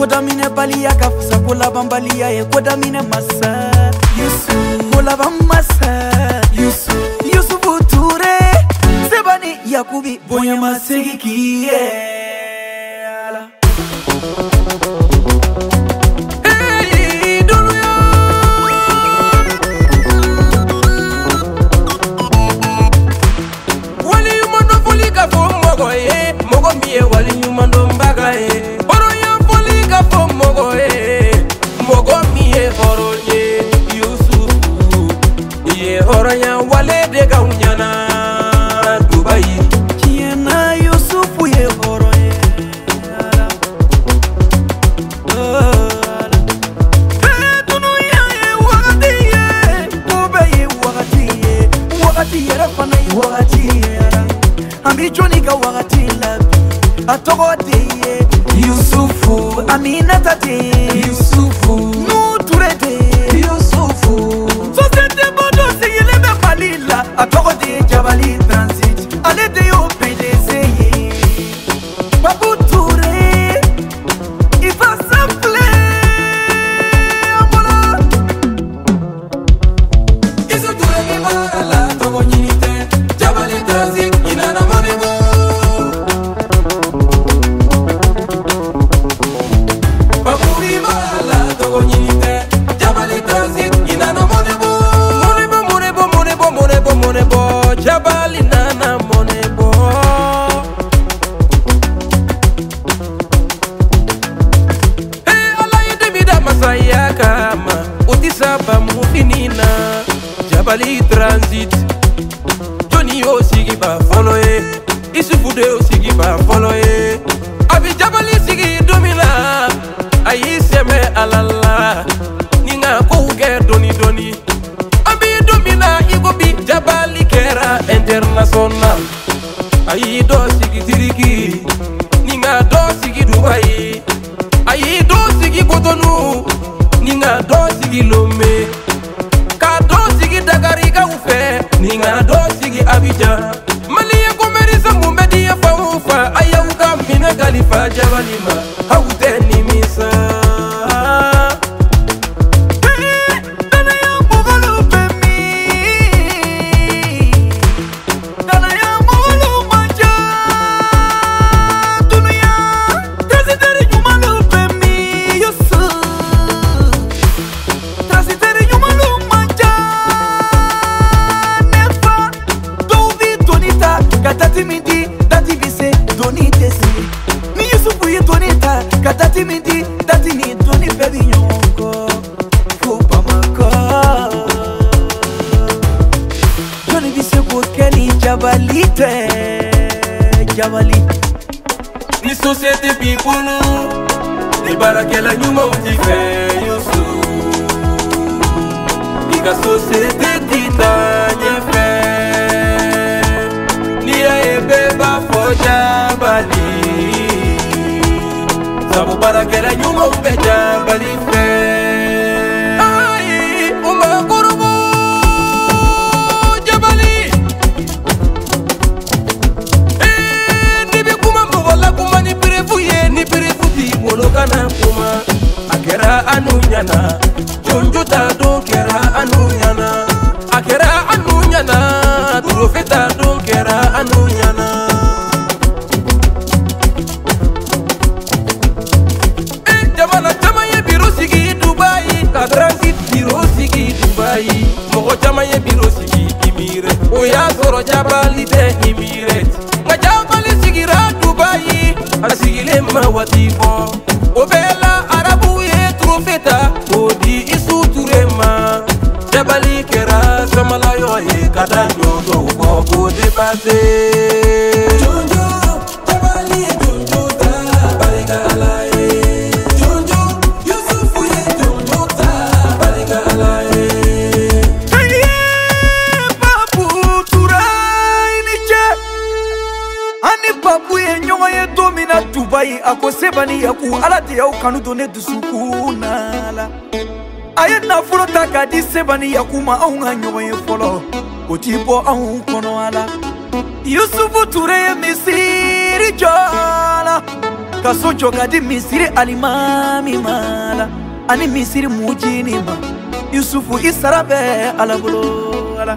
ko daminɛ baliya ka fisa ko laban baliya ye ko daminɛ masa yusu ko laban masa yusu yusufu ture sebani yakubi bonya ma segi k'i ye yeah. atogote yusufu aminatate yusufu nuturete bali transit joni y'o sigi b'a fɔlɔ ye isufu de y'o sigi b'a fɔlɔ ye a bi jabali sigi don min na a y'i sɛmɛ ala la ni nka kow kɛ dɔɔni dɔɔni an bi don min na i ko bi jabali kɛra international a y'i dɔ sigi tiriki ni nka dɔ sigi dubayi a y'i dɔ sigi kotonu ni nka dɔ sigi lome. ningana dɔn sigi abijan maliyɛn ko mɛri sankunbɛ diɲɛ fan o fan a y'aw ka minɛ kalifa jabali ma aw tɛ jabali tɛ jabali ni sosiyete b'i bolo ni baarakɛla ɲumanw t'i fɛ yusu i ka sosiyete t'i ta ɲɛfɛ n'i y'a ye bɛɛ b'a fɔ jabali sabu baarakɛla ɲumanw bɛ jabali fɛ sɔrɔ jabali tɛ himi rɛ nka jabali sigira dubayi a sigilen ma waati fɔ. baku ye ɲɔgɔn ye don min na duba ye a ko sebani yaku ala de y'aw kanu don ne dusukun na la a ye nafolo ta k'a di sebani yaku ma anw ka ɲɔgɔn ye fɔlɔ o t'i bɔ anw kɔnɔ a la yusufu ture ye misiri jɔ la ka so jɔ ka di misiri alimami ma la ani misiri mujini ma yusufu i sara bɛ ala bolo la